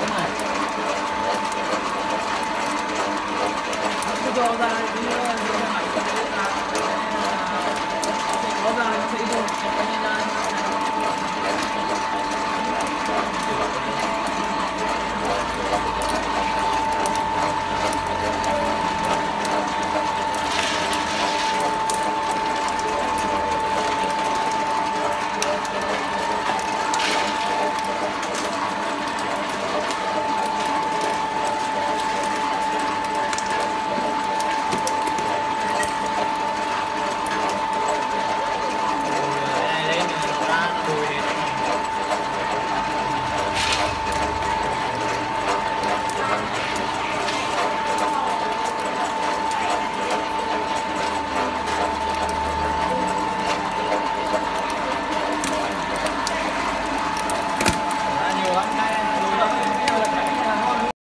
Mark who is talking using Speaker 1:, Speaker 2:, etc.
Speaker 1: 好嘛。
Speaker 2: 不走的，
Speaker 1: Oh, yeah.